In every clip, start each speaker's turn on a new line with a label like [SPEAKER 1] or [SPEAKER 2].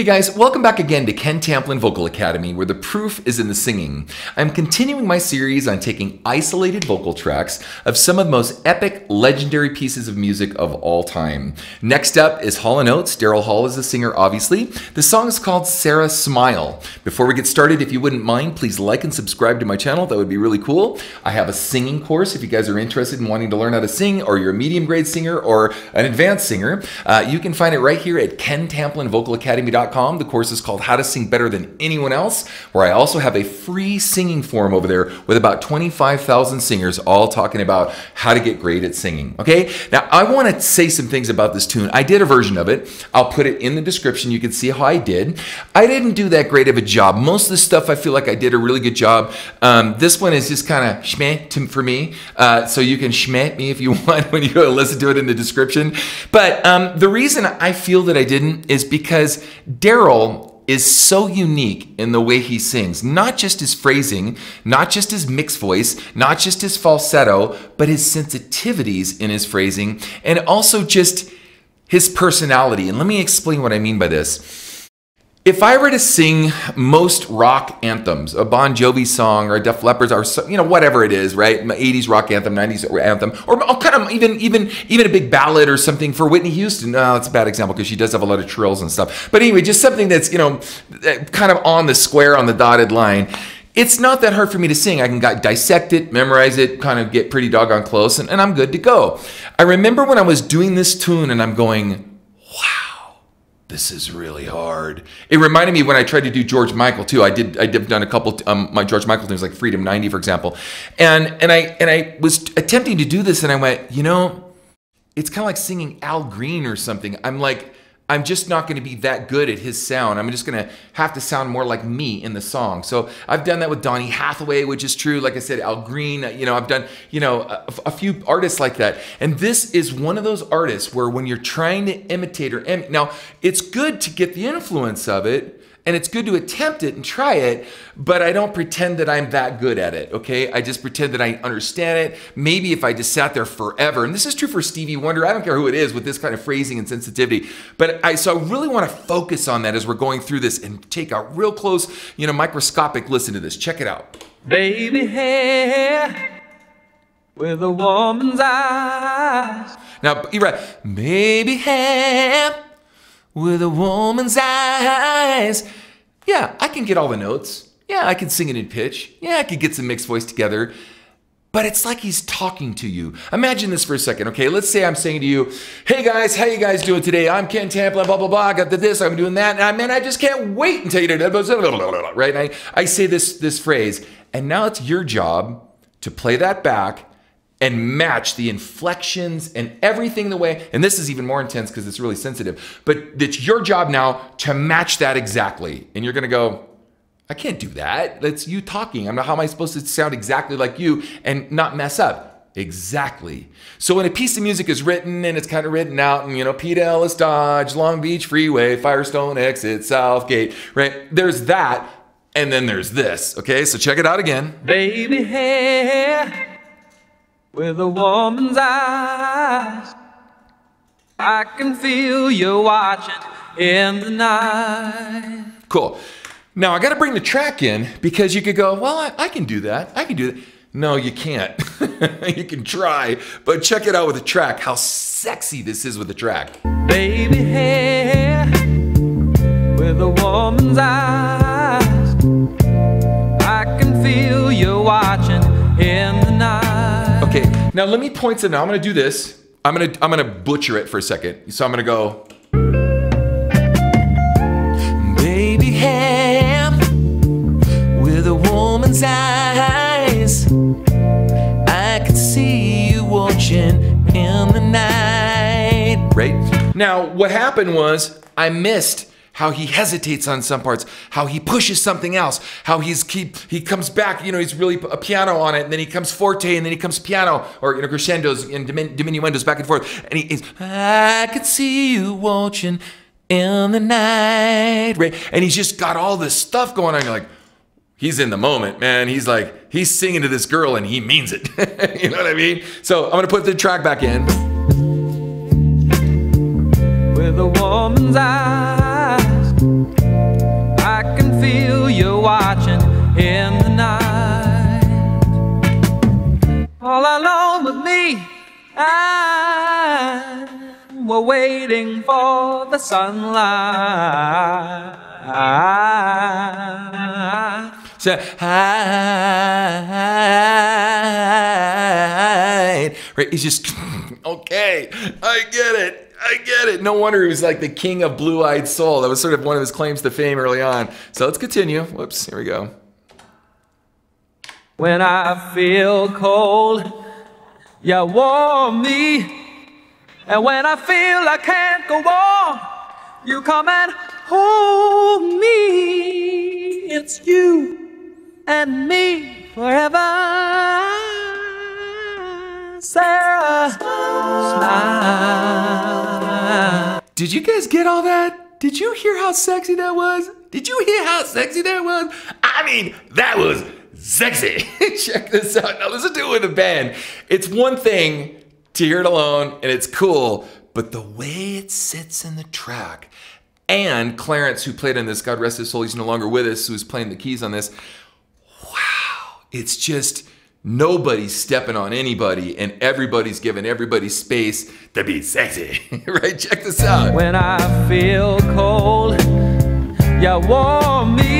[SPEAKER 1] Hey guys, welcome back again to Ken Tamplin Vocal Academy, where the proof is in the singing. I'm continuing my series on taking isolated vocal tracks of some of the most epic, legendary pieces of music of all time. Next up is Hall & Oates. Daryl Hall is the singer, obviously. The song is called Sara Smile. Before we get started, if you wouldn't mind, please like and subscribe to my channel. That would be really cool. I have a singing course if you guys are interested in wanting to learn how to sing, or you're a medium grade singer or an advanced singer. Uh, you can find it right here at kentamplinvocalacademy.com the course is called How to Sing Better Than Anyone Else, where I also have a free singing forum over there with about 25,000 singers all talking about how to get great at singing. Okay, now I want to say some things about this tune. I did a version of it. I'll put it in the description. You can see how I did. I didn't do that great of a job. Most of the stuff I feel like I did a really good job. Um, this one is just kind of schmeh for me. Uh, so you can schmeh me if you want when you go listen to it in the description. But um, the reason I feel that I didn't is because Daryl is so unique in the way he sings, not just his phrasing, not just his mixed voice, not just his falsetto, but his sensitivities in his phrasing, and also just his personality. And let me explain what I mean by this. If I were to sing most rock anthems, a Bon Jovi song or a Def Leppard or you know whatever it is, right? 80s rock anthem, 90s anthem, or kind of even even even a big ballad or something for Whitney Houston. Uh, no, it's a bad example because she does have a lot of trills and stuff. But anyway, just something that's you know eh, kind of on the square, on the dotted line. It's not that hard for me to sing. I can dissect it, memorize it, kind of get pretty doggone close, and, and I'm good to go. I remember when I was doing this tune and I'm going, this is really hard. It reminded me when I tried to do George Michael too. I did I did done a couple um, my George Michael things like Freedom 90 for example. And and I and I was attempting to do this and I went, you know, it's kind of like singing Al Green or something. I'm like I'm just not going to be that good at his sound. I'm just going to have to sound more like me in the song. So I've done that with Donny Hathaway, which is true. Like I said, Al Green, you know, I've done, you know, a, a few artists like that. And this is one of those artists where when you're trying to imitate or, em- now it's good to get the influence of it, and it's good to attempt it and try it, but I don't pretend that I'm that good at it, okay? I just pretend that I understand it. Maybe if I just sat there forever, and this is true for Stevie Wonder, I don't care who it is with this kind of phrasing and sensitivity, but I, so I really wanna focus on that as we're going through this and take a real close, you know, microscopic listen to this. Check it out.
[SPEAKER 2] Baby hair with a woman's eyes.
[SPEAKER 1] Now, you're right. Baby hair with a woman's eyes. Yeah, I can get all the notes. Yeah, I can sing it in pitch. Yeah, I could get some mixed voice together. But it's like he's talking to you. Imagine this for a second, okay? Let's say I'm saying to you, "Hey guys, how you guys doing today? I'm Ken Tamplin, blah blah blah. I got this, I'm doing that, and I man, I just can't wait until you do that." Right? And I, I say this this phrase, and now it's your job to play that back and match the inflections and everything the way, and this is even more intense because it's really sensitive, but it's your job now to match that exactly. And you're gonna go, I can't do that. That's you talking. I'm not, how am I supposed to sound exactly like you and not mess up? Exactly. So when a piece of music is written and it's kind of written out, and you know, Pete Ellis Dodge, Long Beach Freeway, Firestone exit, South Gate, right? There's that, and then there's this. Okay, so check it out again.
[SPEAKER 2] Baby hair with a woman's eyes. I can feel you watching in the night.
[SPEAKER 1] Cool. Now I got to bring the track in because you could go, well, I, I can do that. I can do that. No, you can't. you can try, but check it out with the track. How sexy this is with the track.
[SPEAKER 2] Baby hair with a woman's eyes. I can feel you watching in the night.
[SPEAKER 1] Okay, now let me point something. Now. I'm gonna do this. I'm gonna I'm gonna butcher it for a second. So I'm gonna go. Baby ham with a woman's eyes. I can see you watching in the night. Right? Now, what happened was I missed how he hesitates on some parts, how he pushes something else, how he's he, he comes back, you know, he's really a piano on it, and then he comes forte, and then he comes piano, or you know, crescendos and diminuendos back and forth, and he is, I could see you watching in the night, right? And he's just got all this stuff going on. You're like, he's in the moment, man. He's like, he's singing to this girl, and he means it. you know what I mean? So I'm gonna put the track back in.
[SPEAKER 2] With a woman's eyes. all alone with me. I were waiting for the sunlight.
[SPEAKER 1] So hide. Right? He's just okay. I get it. I get it. No wonder he was like the king of blue-eyed soul. That was sort of one of his claims to fame early on. So let's continue. Whoops. Here we go.
[SPEAKER 2] When I feel cold, you warm me. And when I feel I can't go on, you come and hold me. It's you and me forever. Sara, smile.
[SPEAKER 1] Did you guys get all that? Did you hear how sexy that was? Did you hear how sexy that was? I mean, that was sexy. Check this out. Now listen to it with a band. It's one thing to hear it alone and it's cool, but the way it sits in the track, and Clarence, who played on this, God rest his soul, he's no longer with us, who's playing the keys on this. Wow, it's just nobody's stepping on anybody, and everybody's giving everybody space to be sexy. right? Check this out.
[SPEAKER 2] When I feel cold, you warm me.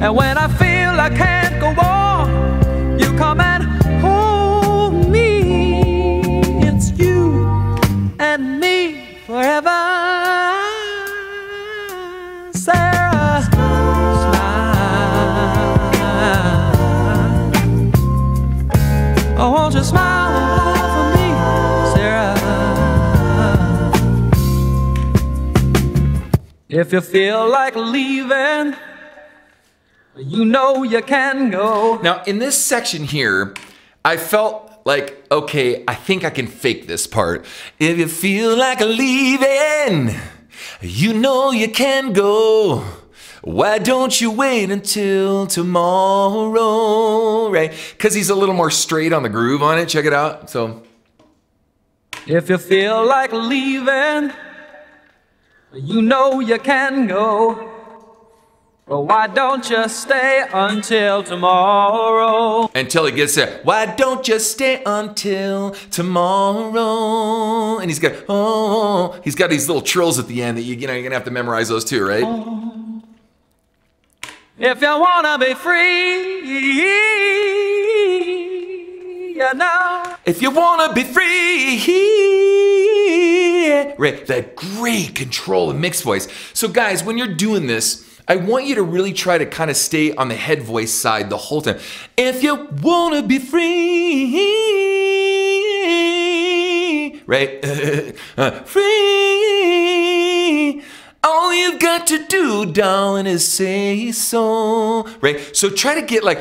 [SPEAKER 2] And when I feel I can't go on, you come and hold me. It's you and me forever. Sara, smile. Oh, won't smile for me, Sara? If you feel like leaving, you know you can go.
[SPEAKER 1] Now, in this section here, I felt like, okay, I think I can fake this part. If you feel like leaving, you know you can go. Why don't you wait until tomorrow? Right? Because he's a little more straight on the groove on it. Check it out. So,
[SPEAKER 2] If you feel like leaving, you know you can go. But why don't you stay until tomorrow?
[SPEAKER 1] until he gets there. Why don't you stay until tomorrow? And he's got, oh, he's got these little trills at the end that you, you know, you're going to have to memorize those too, right? Oh.
[SPEAKER 2] If you wanna be free, you know.
[SPEAKER 1] If you wanna be free, right? That great control and mixed voice. So, guys, when you're doing this, I want you to really try to kind of stay on the head voice side the whole time. If you wanna be free, right? Uh, free. All you've got to do, darling, is say so, right? So try to get like,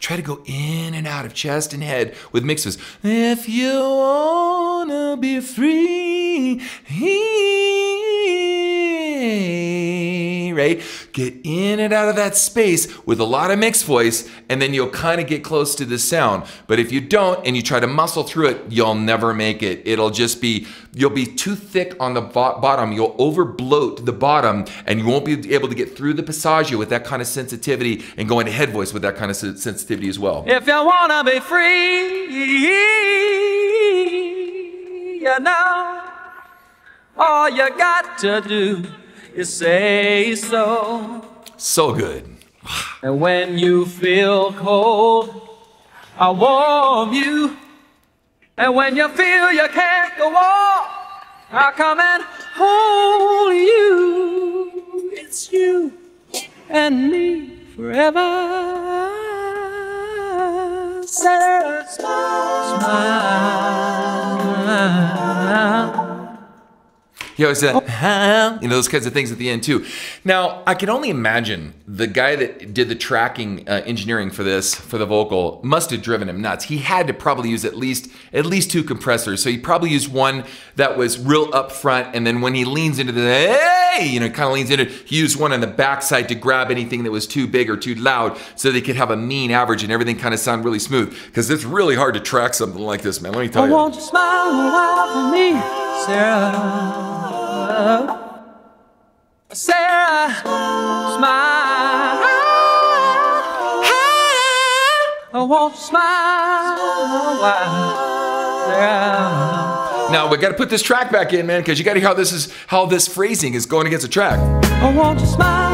[SPEAKER 1] Try to go in and out of chest and head with mixes. If you wanna be free, right? Get in and out of that space with a lot of mixed voice, and then you'll kind of get close to the sound. But if you don't and you try to muscle through it, you'll never make it. It'll just be, you'll be too thick on the bottom. You'll over bloat the bottom, and you won't be able to get through the passaggio with that kind of sensitivity and go into head voice with that kind of sensitivity as well.
[SPEAKER 2] If you wanna be free, you know. All you got to do is say so.
[SPEAKER 1] So good.
[SPEAKER 2] And when you feel cold, I'll warm you. And when you feel you can't go on, I'll come and hold you. It's you and me forever. Sara, smile.
[SPEAKER 1] He always said, huh? you know, those kinds of things at the end too. Now, I can only imagine the guy that did the tracking uh, engineering for this, for the vocal, must have driven him nuts. He had to probably use at least at least two compressors. So he probably used one that was real up front, and then when he leans into the hey, you know, kind of leans into, he used one on the backside to grab anything that was too big or too loud, so they could have a mean average and everything kind of sound really smooth. Because it's really hard to track something like this, man. Let me tell
[SPEAKER 2] I
[SPEAKER 1] you.
[SPEAKER 2] want smile. I want you to smile a
[SPEAKER 1] Now we got to put this track back in, man, because you got to hear how this is how this phrasing is going against the track.
[SPEAKER 2] Oh, won't you smile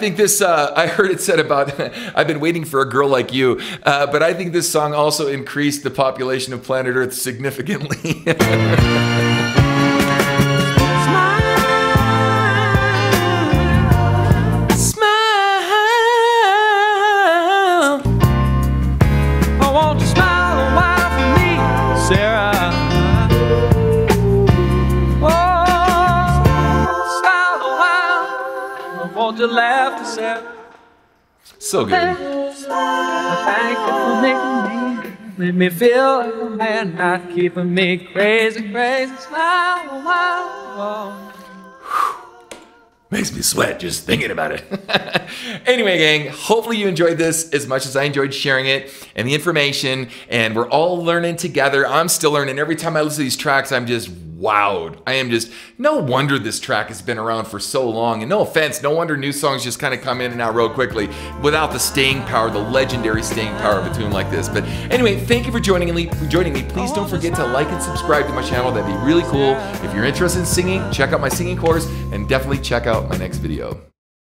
[SPEAKER 1] think this, uh, I heard it said about, I've been waiting for a girl like you, uh, but I think this song also increased the population of planet Earth significantly. so good.
[SPEAKER 2] Thank you for making me, make me feel like a man, not keeping me crazy, crazy. Smile a.
[SPEAKER 1] Makes me sweat just thinking about it. anyway, gang, hopefully you enjoyed this as much as I enjoyed sharing it and the information. And we're all learning together. I'm still learning. Every time I listen to these tracks, I'm just wowed. I am just, no wonder this track has been around for so long. And no offense, no wonder new songs just kind of come in and out real quickly without the staying power, the legendary staying power of a tune like this. But anyway, thank you for joining me. Joining me. Please don't forget to like and subscribe to my channel. That'd be really cool. If you're interested in singing, check out my singing course and definitely check out my next video.